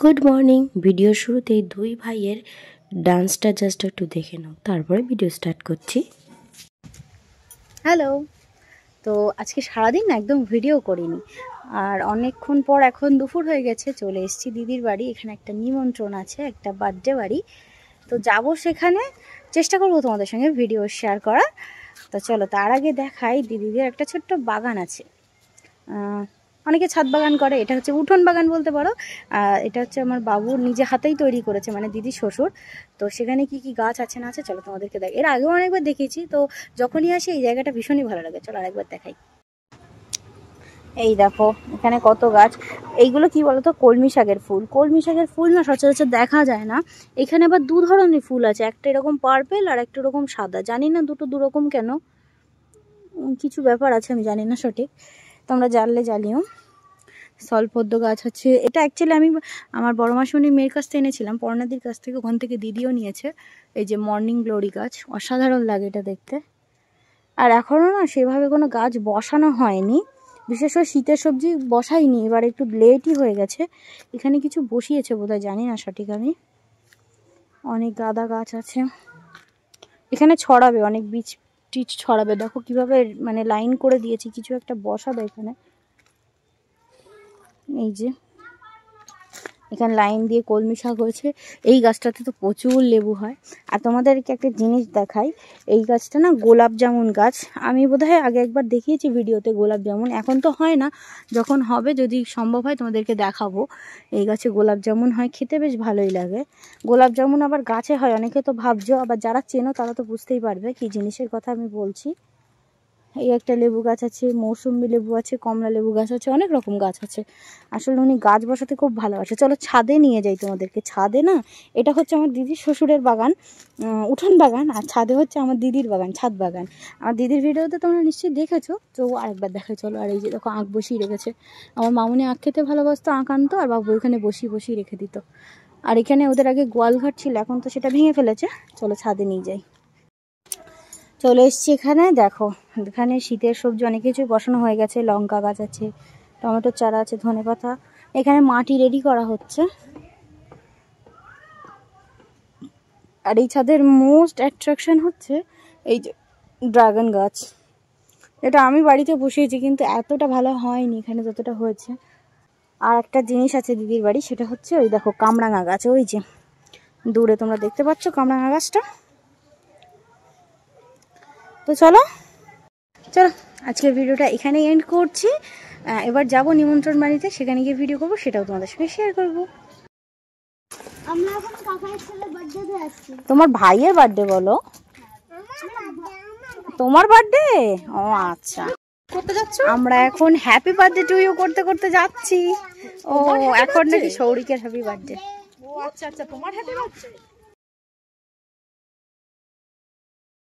Good morning video শুরুতেই দুই ভাইয়ের ডান্সটা জাস্ট একটু দেখে নাও। তারপরে ভিডিও স্টার্ট করছি। হ্যালো তো আজকে সারাদিন একদম ভিডিও করিনি। আর অনেকক্ষণ পর এখন দুপুর হয়ে গেছে, চলে এসেছি দিদির বাড়ি। এখানে একটা নিমন্ত্রণ আছে, একটা বার্থডে বাড়ি। তো যাব সেখানে। চেষ্টা করব তোমাদের সঙ্গে ভিডিও শেয়ার করার। তো চলো, তার আগে দেখাই দিদিদের একটা ছোট্ট বাগান আছে। অনেকে ছাদ বাগান করে, এটা হচ্ছে উঠোন বাগান বলতে পারো। এটা হচ্ছে আমার বাবুর নিজে হাতেই তৈরি করেছে মানে দিদি শ্বশুর। তো সেখানে কি কি গাছ আছে না আছে, চলো তোমাদেরকে দেখ। এর আগেও অনেকবার দেখেছি তো যখনই আসি এই জায়গাটা ভীষণই ভালো লাগে। চলো আরেকবার দেখাই। এই দেখো, এখানে কত গাছ। এইগুলো কি বলতো? কলমি শাকের ফুল। কলমি শাকের ফুল না সচরাচর দেখা যায় না। এখানে আবার দু ধরনের ফুল আছে, একটা এরকম পার্পেল আর একটা এরকম সাদা। জানি না দুটো দুরকম কেন। কিছু ব্যাপার আছে, আমি জানি না সঠিক। তোমরা জানলে জানিও। স্থলপদ্ম গাছ হচ্ছে, এটা অ্যাকচুয়ালি আমি আমার বড় মাসুনি মেয়ের কাছ থেকে এনেছিলাম, পর্ণাদির কাছ থেকে, ওখান থেকে দিদিও নিয়েছে। এই যে মর্নিং গ্লোরি গাছ, অসাধারণ লাগে এটা দেখতে। আর এখনও না সেভাবে কোনো গাছ বসানো হয়নি, বিশেষ করে শীতের সবজি বসাইনি, এবার একটু লেটই হয়ে গেছে। এখানে কিছু বসিয়েছে বোধহয়, জানি না সঠিক আমি। অনেক গাঁদা গাছ আছে। এখানে ছড়াবে, অনেক বীজ টিচ ছড়াবে? দেখো কীভাবে মানে লাইন করে দিয়েছি কিছু একটা বসাবে এখানে। এই যে। এখানে লাইন দিয়ে কলমি শাক হয়েছে। এই গাছটাতে তো প্রচুর লেবু হয়। আর তোমাদেরকে একটা জিনিস দেখাই, এই গাছটা না গোলাপ জামুন গাছ। আমি বোধহয় আগে একবার দেখিয়েছি ভিডিওতে গোলাপ জামুন, এখন তো হয় না। যখন হবে, যদি সম্ভব হয়, তোমাদেরকে দেখাবো। এই গাছে গোলাপ জামুন হয়, খেতে বেশ ভালোই লাগে। গোলাপ জামুন আবার গাছে হয়, অনেকে তো ভাবছ, আবার যারা চেনো তারা তো বুঝতেই পারবে কি জিনিসের কথা আমি বলছি। এই একটা লেবু গাছ আছে, মৌসুম্বি লেবু আছে, কমলা লেবু গাছ আছে, অনেক রকম গাছ আছে। আসলে উনি গাছ বসাতে খুব ভালোবাসে। চলো ছাদে নিয়ে যাই তোমাদেরকে। ছাদে না, এটা হচ্ছে আমার দিদির শ্বশুরের বাগান উঠোন বাগান, আর ছাদে হচ্ছে আমার দিদির বাগান, ছাদ বাগান। আমার দিদির ভিডিওতে তোমরা নিশ্চয়ই দেখেছ তো আরেকবার দেখাই, চলো। আর এই যে দেখো, আঁক বসিয়ে রেখেছে। আমার মামুনি আঁক খেতে ভালোবাসতো, আঁক আনতো, আর বাবু ওইখানে বসিয়ে বসিয়ে রেখে দিত। আর এখানে ওদের আগে গোয়ালঘর ছিল, এখন তো সেটা ভেঙে ফেলেছে। চলো ছাদে নিয়ে যাই। চলে এসছি এখানে। দেখো, এখানে শীতের সবজি অনেক কিছু বসানো হয়ে গেছে। লঙ্কা গাছ আছে, টমেটোর চারা আছে, ধনে পাতা। এখানে মাটি রেডি করা হচ্ছে। আর এই ছাদের মোস্ট অ্যাট্রাকশন হচ্ছে এই যে ড্রাগন গাছ। এটা আমি বাড়িতে বসিয়েছি, কিন্তু এতটা ভালো হয়নি এখানে যতটা হয়েছে। আর একটা জিনিস আছে দিদির বাড়ি, সেটা হচ্ছে ওই দেখো কামরাঙা গাছ, ওই যে দূরে তোমরা দেখতে পাচ্ছ কামরাঙা গাছটা। তো চলো। চলো আজকের ভিডিওটা এখানেই এন্ড করছি। এবার যাব নিমন্ত্রণ বাড়িতে সেখানে গিয়ে ভিডিও করব সেটাও তোমাদের সঙ্গে শেয়ার করব। তোমার ভাইয়ের বার্থডে বলো? তোমার বার্থডে ও আচ্ছা। করতে যাচ্ছ? আমরা এখন হ্যাপি বার্থডে টু ইউ করতে করতে যাচ্ছি। ও এখন নাকি সৌরিকের হ্যাপি বার্থডে ও আচ্ছা আচ্ছা তোমার হ্যাপি বার্থডে